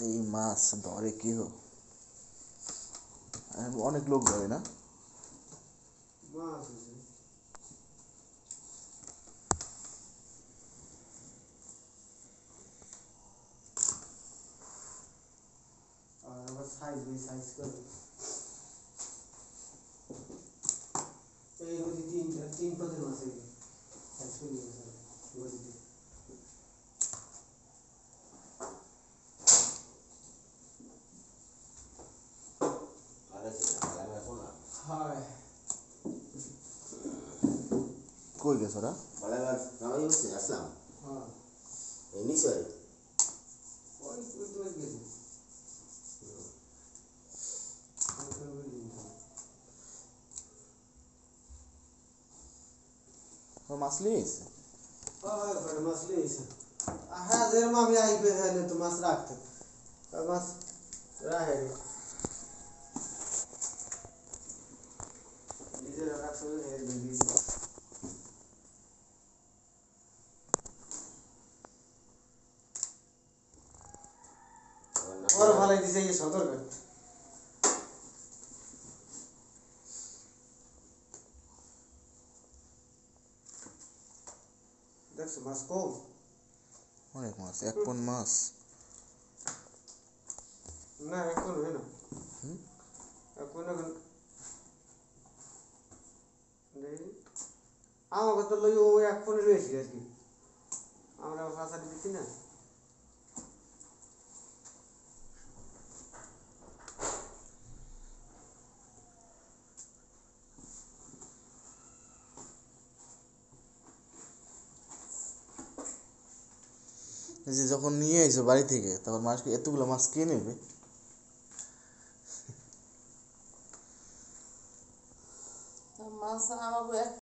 এই মাছ ধরে কেউ আর অনেক লোক ধরে না মাছ হয়েছে আর আবার সাইজ বাই সাইজ করে এই নদী তিন তিন পদের মাছ এই সাইজ করে Alright. Cool, guys, right? não Now you say Assam. Huh. Initial. What is it like this? तो मसले इस ओए बड़ मसले इस आ हां देर में भी आई पे है तो मस रखते मस रहे রাখতে আর মাছ রাহে রে নিজের রাখছে হের বেরিয়েছে ওর ভালো দিছে এই সতর্ক দেখছো মাছ কম অনেক মাছ এক পন মাছ না এখন হয় না আমাকে তো লই ও এক ফোনে রয়েছি আর কি। আমরা ফাঁসাটি দিচ্ছি না। যে যখন নিয়ে এসো বাড়ি থেকে, তখন মানুষকে এতগুলো মাছ কে নেবে? 嘛是俺们国家。